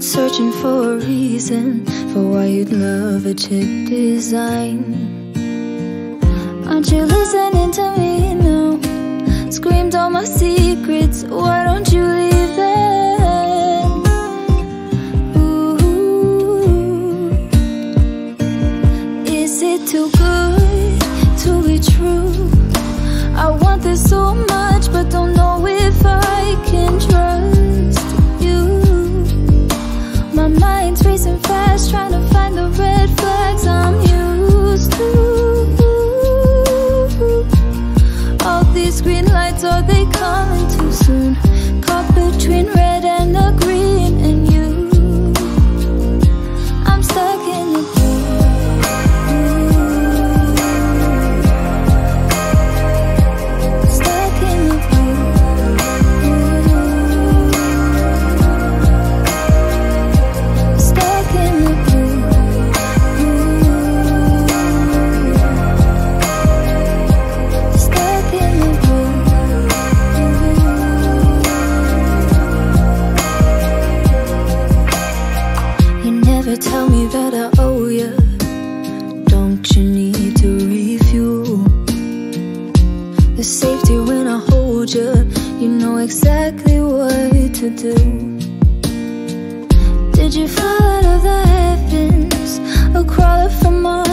searching for a reason for why you'd love a chip design. Aren't you listening to me now? Screamed all my secrets. Why soon? Caught between red and never tell me that I owe you. Don't you need to refuel? The safety when I hold you, you know exactly what to do. Did you fall out of the heavens or crawl from under?